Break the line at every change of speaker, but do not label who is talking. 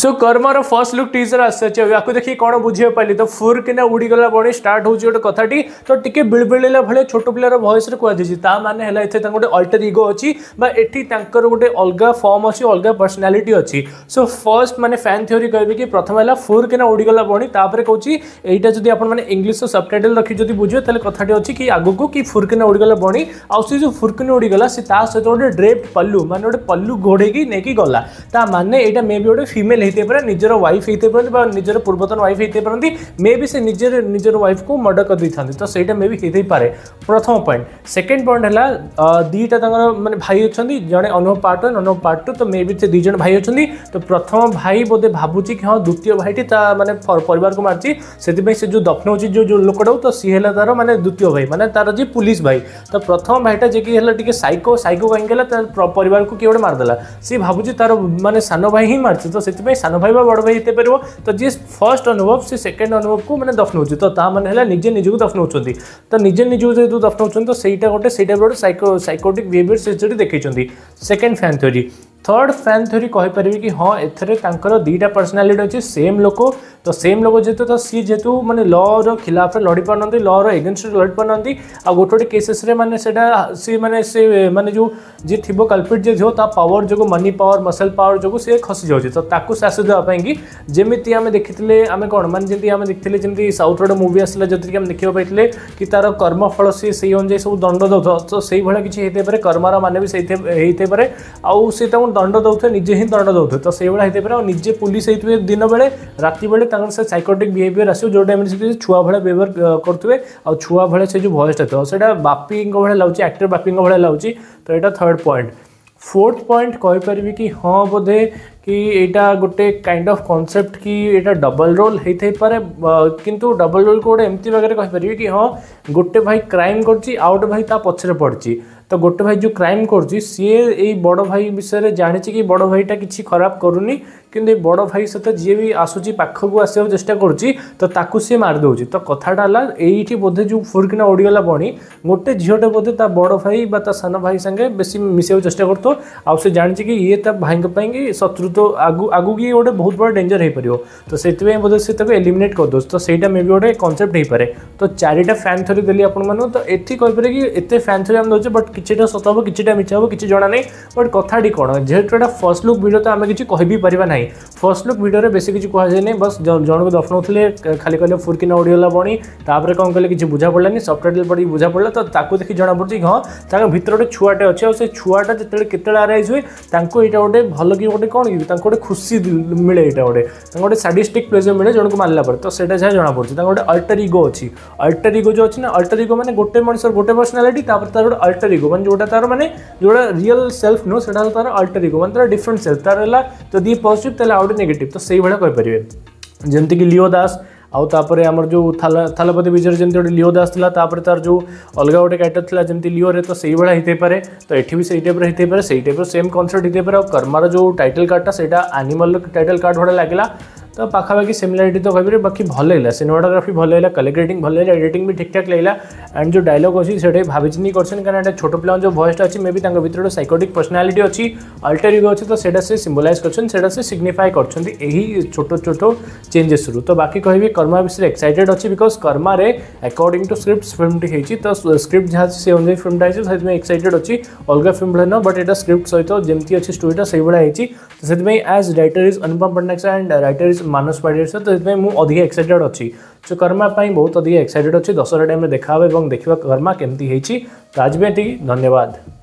सो कर्मर first look teaser आसचे देखिए कौन बुझे पारे तो फुर्क ना उड़ीगला बणी स्टार्ट हो गोटे तो टी बिलबिड़ा भाई छोट पिलार भयस कहु गोटे अल्टर इगो अच्छी एटी गोटे अलग फर्म अच्छी अलग पर्सनालीटी अच्छी सो फर्स्ट मैंने फैन थीओरी कह कि प्रथम है फुर्क ना उड़ीगला बणी तापर कौन यहाँ जब आप इंग्लीश टाइटल रखी जब बुझे तो कथाटी अच्छी कि आगक कि फुर्किना उड़गला बणी आउ से जो फुर्किना उड़ीगला से सहित गोटे ड्रेप पल्लू मानते गोटे पल्लू घोड़े नहीं गला मैंने यहाँ मे भी गोटे फिमेल તે પર નિજરો વાઇફ હેતે પર નિજરો પૂર્વતન વાઇફ હેતે પરંતી મેબી સે નિજરો નિજરો વાઇફ કો મર્ડર કર દઈ થાને તો સેઈ ટાઈમ મેબી હેતે પારે પ્રથમ પોઈન્ટ સેકન્ડ પોઈન્ટ હેલા દીટા તંગર મને ભાઈ હોછંધી જણે અનો પાર્ટ નો નો પાર્ટ ટુ તો મેબી તે દી જણ ભાઈ હોછંધી તો પ્રથમ ભાઈ બોદે ભાભુજી કે હા દ્વિતીય ભાઈ ટી તા મને પરિવાર કો માર ચી સેતિ પે સે જો દખનો ઉચી જો જો લોકડો તો સિ હેલા દર મને દ્વિતીય ભાઈ મને તાર જી પોલીસ ભાઈ તો પ્રથમ ભાઈ તા જે કે હેલા ટીકે સાઇકો સાઇકો કૈંગેલા તા પર પરિવાર કો કે ઓડ માર દલા સે ભાભુજી તાર મને સાનો ભાઈ હી માર ચી તો સેતિ પે सान भाई बड़ भाई होते तो जी फर्स्ट अनुभव से सेकेंड अनुभव को मैंने दफनाऊ तो मैंने निजे निजी दफनाऊ तो निजे निजी जो दफनाऊ तो सही गोटे सही गोटे सैकोटिक बिहेवियर से देखते second fan theory third fan theory कहीपर कि हाँ एथेर तर दुटा पर्सनालीटी अच्छे सेम लोक तो सेम लोक जेहतु तो सी जेहतु मैंने लर खिलाफ लड़ी पार ना लर एगेन्स लड़ी पार ना आ गोटे गोटे केसेस मैंने से मैंने से मानने जो जी थी कल्पिट जी थोड़ा पावर जो मनी पावर मसल पावर जो सी खसी जाऊँगी तो ताक सास देखी जमी आम देखी आम कौन मान जी आम देखी जमी साउथ रोड मुवी आसा जो देखा पाई कि तार कर्मफल सी से अनुजाई सब दंड दौ तो से भाई किसी पे कर्मार मान भी आउ सी दंड ଦଣ୍ଡ ଦେଉଥିବେ ନିଜେ ହିଁ ଦଣ୍ଡ ଦେଉଥିବେ ତ ସେଇଭଳିଆ ହେଇଥିବେ ଆଉ ନିଜେ ପୁଲିସ୍ ହେଇଥିବେ ଦିନ ବେଳେ ରାତି ବେଳେ ତାଙ୍କର ସେ ସାଇକୋଟିକ୍ ବିହେଭିଅର୍ ଆସିବ ଯେଉଁ ଟାଇମ୍ରେ ସେ ଛୁଆ ଭଳିଆ ବିହେଭିଅର୍ କରୁଥିବେ ଆଉ ଛୁଆ ଭଳିଆ ସେ ଯେଉଁ ଭଏସ୍ଟା ଥିବ ସେଇଟା ବାପିଙ୍କ ଭଳିଆ ଲାଗୁଛି ଆକ୍ଟର ବାପିଙ୍କ ଭଳିଆ ଲାଗୁଛି ତ ଏଇଟା ଥର୍ଡ଼ ପଏଣ୍ଟ ଫୋର୍ଥ ପଏଣ୍ଟ କହିପାରିବି କି ହଁ ବୋଧେ କି ଏଇଟା ଗୋଟେ କାଇଣ୍ଡ ଅଫ୍ କନସେପ୍ଟ କି ଏଇଟା ଡବଲ ରୋଲ୍ ହେଇଥାଇପାରେ କିନ୍ତୁ ଡବଲ ରୋଲ୍କୁ ଗୋଟେ ଏମିତି ଭାବରେ କହିପାରିବି କି ହଁ ଗୋଟେ ଭାଇ କ୍ରାଇମ୍ କରୁଛି ଆଉ ଗୋଟେ ଭାଇ ତା ପଛରେ ପଡ଼ିଛି ତ ଗୋଟେ ଭାଇ ଯେଉଁ କ୍ରାଇମ୍ କରୁଛି ସିଏ ଏଇ ବଡ଼ ଭାଇ ବିଷୟରେ ଜାଣିଛି କି ବଡ଼ ଭାଇଟା କିଛି ଖରାପ କରୁନି କିନ୍ତୁ ଏଇ ବଡ଼ ଭାଇ ସହିତ ଯିଏ ବି ଆସୁଛି ପାଖକୁ ଆସିବାକୁ ଚେଷ୍ଟା କରୁଛି ତ ତାକୁ ସିଏ ମାରିଦେଉଛି ତ କଥାଟା ହେଲା ଏଇଠି ବୋଧେ ଯେଉଁ ଫୁରକିନା ଉଡ଼ିଗଲା ବଣି ଗୋଟେ ଝିଅଟେ ବୋଧେ ତା ବଡ଼ ଭାଇ ବା ତା ସାନ ଭାଇ ସାଙ୍ଗେ ବେଶୀ ମିଶିବାକୁ ଚେଷ୍ଟା କରୁଥିବ ଆଉ ସେ ଜାଣିଛି କି ଇଏ ତା ଭାଇଙ୍କ ପାଇଁକି ଶତ୍ରୁ ତ ଆଗୁ ଆଗକୁ ଇଏ ଗୋଟେ ବହୁତ ବଡ଼ ଡେଞ୍ଜର ହେଇପାରିବ ତ ସେଥିପାଇଁ ବୋଧେ ସେ ତାକୁ ଏଲିମିନେଟ୍ କରିଦେଉଛି ତ ସେଇଟା ମେ ବି ଗୋଟେ କନସେପ୍ଟ ହେଇପାରେ ତ ଚାରିଟା ଫ୍ୟାନ୍ ଥରି ଦେଲି ଆପଣମାନଙ୍କୁ ତ ଏଠି କହିପାରେ କି ଏତେ ଫ୍ୟାନ୍ ଥରି ଆମେ ଦେଉଛେ ବଟ୍ কিছুটা সত হব কিছুটা মিছ হব কিছু জনা নাই বট কথাটি কোণ যেহেতু এটা ফর্স্ট লুক ভিডিও তো আমি কিছু কহিবি পারিবা না ফর্স্ট লুক ভিডিওরে বেশি কিছু কুহাযাই নাই বস জনকে দফনাউলে খালি কহিলে ফুরকিনা উড়িগলা বণী তাপরে কম কলে কিছু বুঝা পড়লানি সফট টাইটেল পড়ি বুঝা পড়লা তো তাকে দেখি জনা পড়ছে হ্যাঁ তার ভিতরে গোটে ছুয়াটে অছে আর সে ছুয়াটা যেতবে কেতবে আরাইজ হুয়ে তাঁকু এটা গোটে ভালো কি গোটে কোণ কি তাঁকু গোটে খুশি মিলে এটা গোটে তাঁকু গোটে স্যাডিস্টিক প্লেজর মিলে জনকে মারলা পরে তো সেটা যা জনা পড়ছে তাঁকু গোটে অল্টার ইগো ଅଛି ଅଲ୍ଟର ଇଗୋ ଯେଉଁ ଅଛି ନା ଅଲ୍ଟର ଇଗୋ ମାନେ ଗୋଟେ ମଣିଷର ଗୋଟେ ପର୍ସନାଲିଟି ତାପରେ ତାର ଗୋଟେ ଅଲ୍ଟର ଇଗୋ ಒಂದು ଯେଉଁଟା ତା'ର ମାନେ ଯେଉଁଟା ରିଅଲ୍ ସେଲ୍ଫ ନୁହଁ ସେଇଟା ହେଲା ତା'ର ଅଲ୍ଟର ଇଗୋ ମାନେ ତା'ର ଡିଫରେଣ୍ଟ ସେଲ୍ଫ ତା'ର ହେଲା ଯଦି ପଜିଟିଭ୍ ତାହେଲେ ଆଉ ଗୋଟେ ନେଗେଟିଭ୍ ତ ସେଇଭଳିଆ କହିପାରିବେ ଯେମିତିକି ଲିଓ ଦାସ ଆଉ ତାପରେ ଆମର ଯେଉଁ ଥାଲା ଥାଲାପତି ବିଜୟରେ ଯେମିତି ଗୋଟେ ଲିଓ ଦାସ ଥିଲା ତାପରେ ତାର ଯେଉଁ ଅଲଗା ଗୋଟେ କ୍ୟାରେକ୍ଟର ଥିଲା ଯେମିତି ଲିଓରେ ତ ସେଇଭଳିଆ ହେଇଥାଇପାରେ ତ ଏଠି ବି ସେଇ ଟାଇପ୍ର ହେଇଥାଇପାରେ ସେଇ ଟାଇପ୍ର ସେମ୍ କନସେପ୍ଟ ହେଇଥାଇପାରେ ଆଉ କର୍ମାର ଯେଉଁ ଟାଇଟଲ୍ କାର୍ଡ଼ଟା ସେଇଟା ଆନିମାଲର ଟାଇଟଲ୍ କାର୍ଡ଼ ଭଳିଆ ଲାଗିଲା तो पाखापाखी सिमिलारिटी तो कहे बाकी भल लगेगा सिनेमाटोग्राफी भल लगेगा कलेक्टिंग भल लगेगा एडिट भी ठीक ठाक लगेगा एंड जो डायलग अच्छी से भाई चिंती करें कहीं छोटो पिला जो भयसटा अच्छी मे भी भर गोटे सैकोटिक पर्सनालीट अच्छी अल्टर युग अच्छे तो सेटा से सिम्बलाइज करफाए कर छोटो छोटो चेंजेस तो बाकी कह कर्मा विषय एक्साइटेड अच्छी because Karma according to script film T तो स्क्रिप्ट जहाँ से अनु फिल्म टाइम एक्साइटेड अच्छी अलग फिल्म भाई ना बट एट स्क्रिप्ट सहित जमी अच्छी स्टोरीटा से ही भाई तो से as writer is Anupam Pattanaik and writer is Manas Padhi sir तो अधिक एक्साइटेड अच्छी सो कर्मा बहुत अधिक एक्साइटेड अच्छी दशहरा टाइम देखा और देखा कर्मा कमी होती धन्यवाद